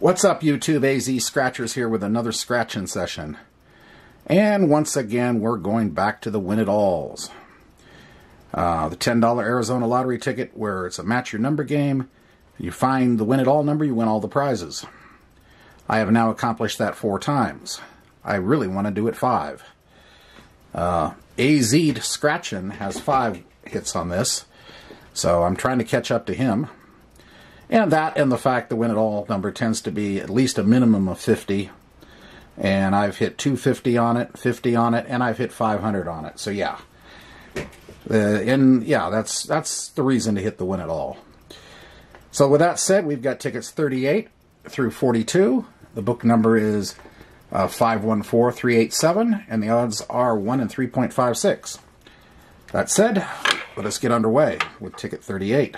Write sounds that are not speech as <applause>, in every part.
What's up, YouTube? AZ Scratchers here with another scratching session. And once again, we're going back to the Win It Alls. Uh, the $10 Arizona lottery ticket, where it's a match your number game. You find the Win It All number, you win all the prizes. I have now accomplished that four times. I really want to do it five. Uh, AZ Scratching has five hits on this, so I'm trying to catch up to him. And that and the fact the win it all number tends to be at least a minimum of 50. And I've hit 250 on it, 50 on it, and I've hit 500 on it. So yeah. Uh, and yeah, that's that's the reason to hit the win it all. So with that said, we've got tickets 38 through 42. The book number is uh, 514387, and the odds are 1 in 3.56. That said, let us get underway with ticket 38.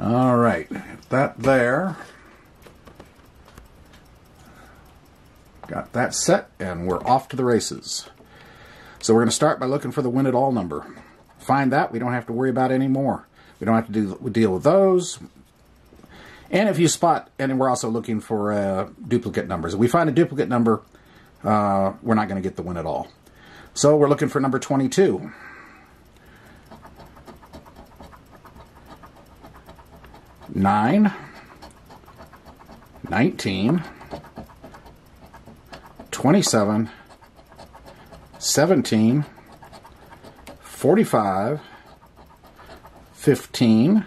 All right, that there. Got that set, and we're off to the races. So we're going to start by looking for the win it all number. Find that, we don't have to worry about anymore. We don't have to do, deal with those. And if you spot, and we're also looking for uh, duplicate numbers. If we find a duplicate number, uh, we're not going to get the win it all. So we're looking for number 22. 9, 19, 27, 17, 45, 15,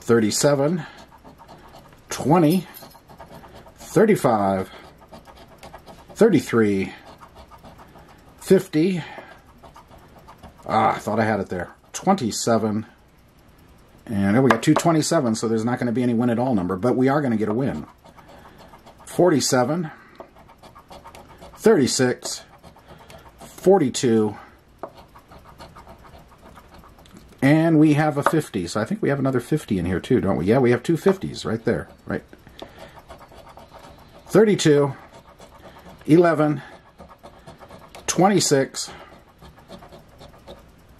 37, 20, 35, 33, 50, ah, I thought I had it there, 27, and we got 227, so there's not going to be any win it all number, but we are going to get a win. 47, 36, 42, and we have a 50. So I think we have another 50 in here too, don't we? Yeah, we have two 50s right there. Right. 32, 11, 26,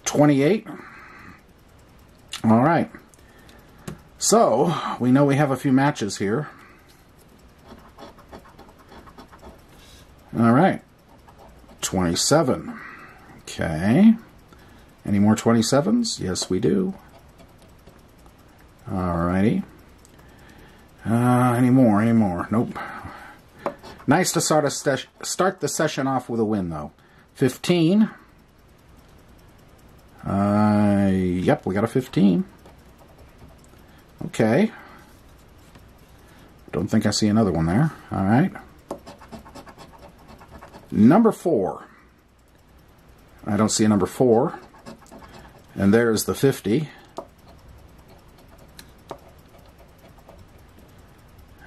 28. All right. So, we know we have a few matches here. All right. 27. Okay. Any more 27s? Yes, we do. Alrighty. Uh, any more? Any more? Nope. Nice to start, a start the session off with a win, though. 15. Uh, yep, we got a 15. Okay. Don't think I see another one there. All right. Number four. I don't see a number four. And there's the 50.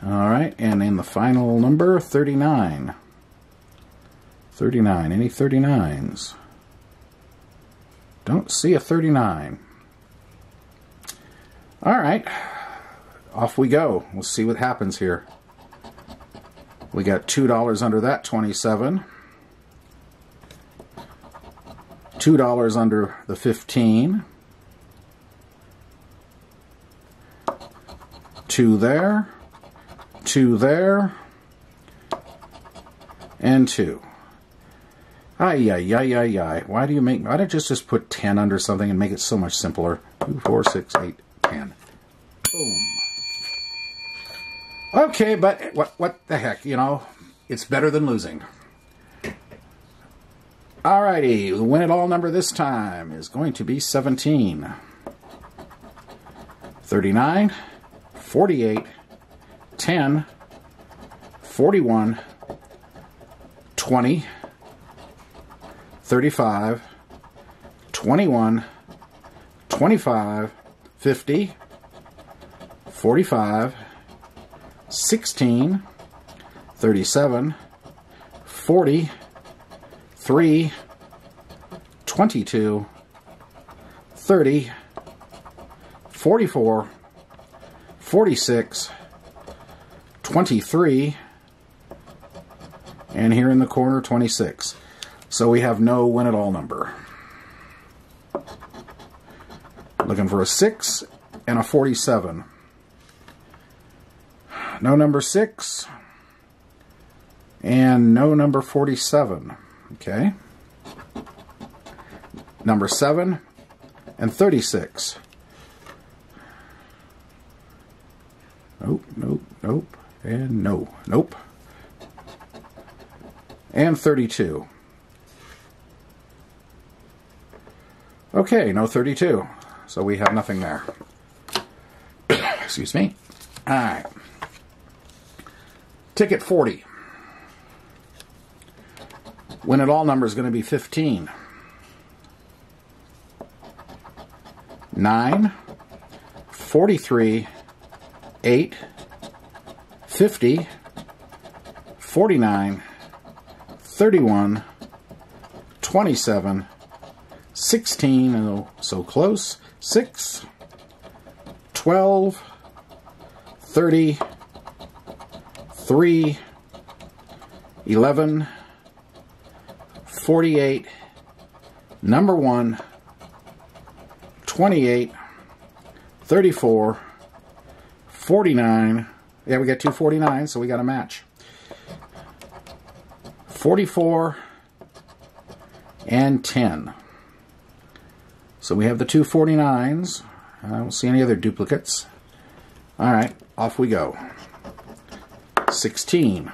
All right, and in the final number, 39. 39. Any 39s? Don't see a 39. All right, off we go. We'll see what happens here. We got $2 under that 27. $2 under the 15. 2 there. 2 there. And 2. Ay, ay, ay, ay, ay. Why do you make... Why don't just, just put 10 under something and make it so much simpler? 2, 4, 6, 8, 10. Boom. Okay, but what, what the heck, you know? It's better than losing. Alrighty, the win it all number this time is going to be 17. 39, 48, 10, 41, 20, 35, 21, 25, 50, 45, 16, 37, 40, 3, 22, 30, 44, 46, 23, and here in the corner 26. So we have no win it all number. Looking for a 6 and a 47. No number 6 and no number 47. Okay. Number 7 and 36. Nope, nope, nope, and no, nope. And 32. Okay, no 32. So we have nothing there. <coughs> Excuse me. All right. Ticket 40. Win it all number is going to be 15. 9, 43, 8, 50, 49, 31, 27, 16, oh, so close, 6, 12, 30, 3, 11, 48, number 1, 28, 34, 49. Yeah, we got two 49, so we got a match. 44 and 10. So we have the two 49s. I don't see any other duplicates. All right, off we go. 16.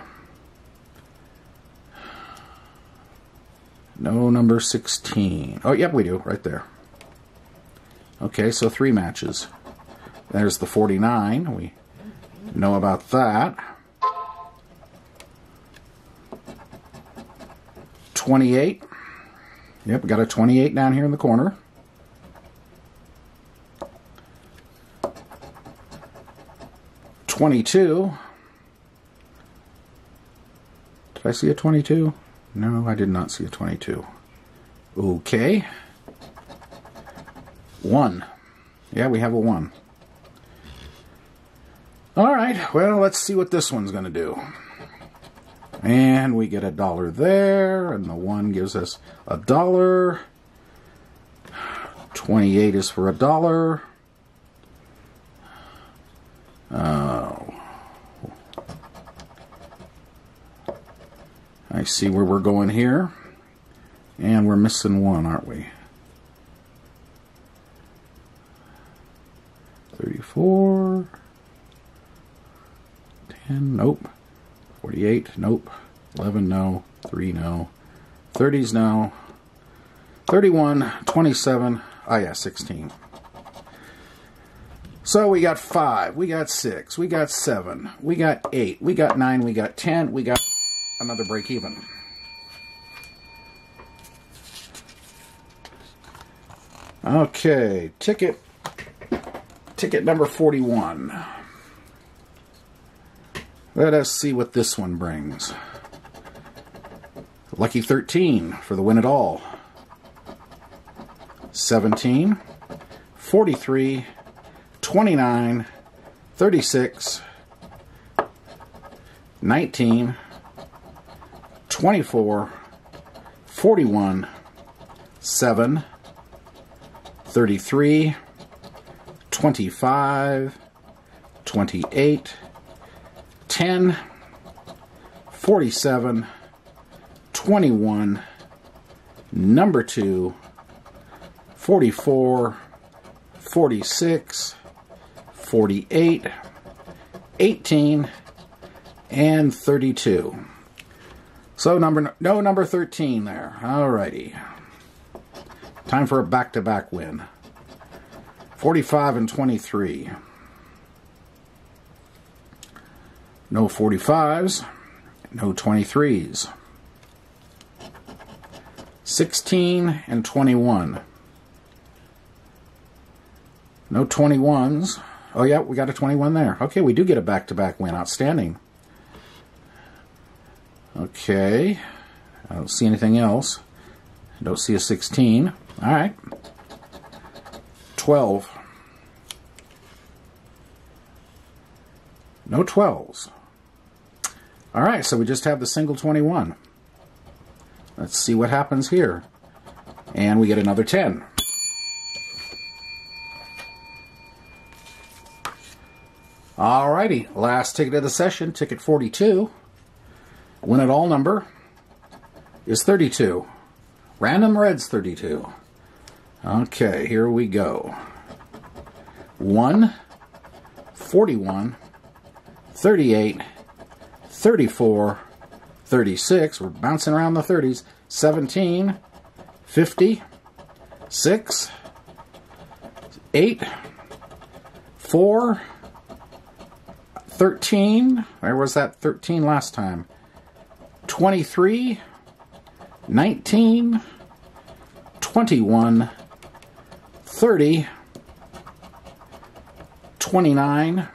No number 16. Oh, yep, we do, right there. Okay, so three matches. There's the 49. We know about that. 28. Yep, we got a 28 down here in the corner. Twenty-two. Did I see a twenty-two? No, I did not see a twenty-two. Okay. One. Yeah, we have a one. All right, well, let's see what this one's going to do. And we get a dollar there, and the one gives us a dollar. 28 is for a dollar. I see where we're going here. And we're missing one, aren't we? 34. 10, nope. 48, nope. 11, no. 3, no. 30s, no. 31, 27, ah, yeah, 16. So we got 5, we got 6, we got 7, we got 8, we got 9, we got 10, we got another break even. Okay, ticket ticket number 41. Let us see what this one brings. Lucky 13 for the win it all. 17, 43, 29, 36, 19, 24, 41, 7, 33, 25, 28, 10, 47, 21, number 2, 44, 46, 48, 18, and 32. So number no number 13 there. Alrighty. Time for a back-to-back -back win. 45 and 23. No 45s, no 23s. 16 and 21. No 21s. Oh, yeah, we got a 21 there. Okay, we do get a back-to-back -back win. Outstanding. Okay. I don't see anything else. I don't see a 16. All right. 12. No 12s. All right, so we just have the single 21. Let's see what happens here. And we get another 10. All righty, last ticket of the session, ticket 42. Win it all number is 32. Random Reds 32. Okay, here we go. 1, 41, 38, 34, 36. We're bouncing around the 30s. 17, 50, 6, 8, 4, 13. Where was that 13 last time? 23, 19, 21, 30, 29,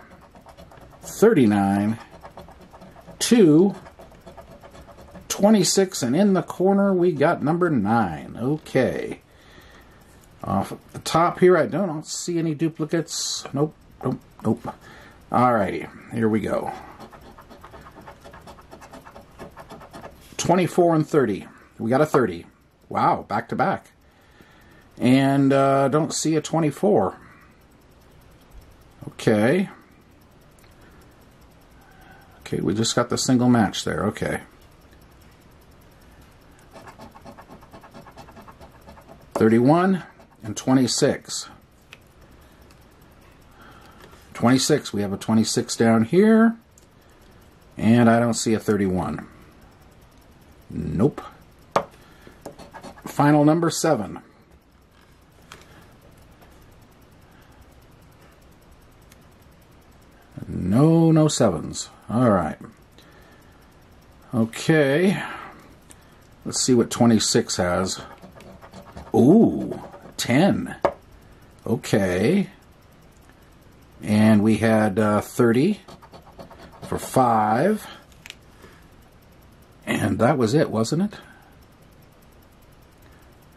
39, 2, 26, and in the corner we got number 9. Okay. Off the top here, I don't see any duplicates. Nope, nope, nope. Alrighty, here we go. 24 and 30. We got a 30. Wow, back to back. And uh, don't see a 24. Okay. Okay, we just got the single match there. Okay. Thirty-one and twenty-six. Twenty-six. We have a twenty-six down here, and I don't see a thirty-one. Nope. Final number seven. No, no sevens. All right. Okay. Let's see what 26 has. Ooh, 10. Okay. And we had uh, 30 for 5. And that was it, wasn't it?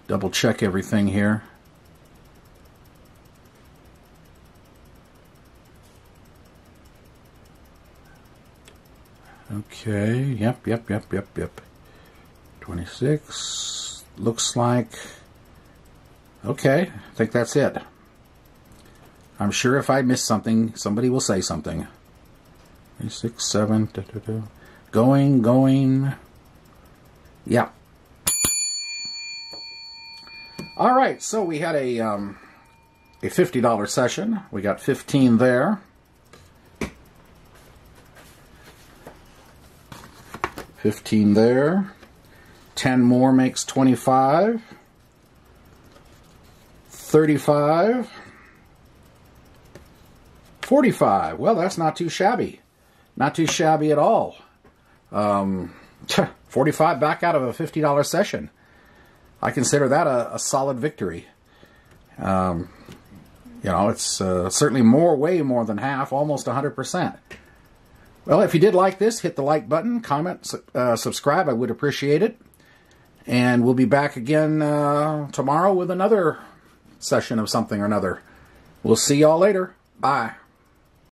Double check everything here. Okay, yep, yep, yep, yep, yep. 26. Looks like. Okay, I think that's it. I'm sure if I miss something, somebody will say something. 26, 7, da, da, da. Going, going. Yeah. All right, so we had a um, a $50 session. We got 15 there. 15 there. 10 more makes 25. 35. 45. Well, that's not too shabby. Not too shabby at all. Um, 45 back out of a $50 session. I consider that a, a solid victory. Um, you know, it's uh, certainly more, way more than half, almost 100%. Well, if you did like this, hit the like button, comment, uh, subscribe. I would appreciate it. And we'll be back again uh, tomorrow with another session of something or another. We'll see y'all later. Bye.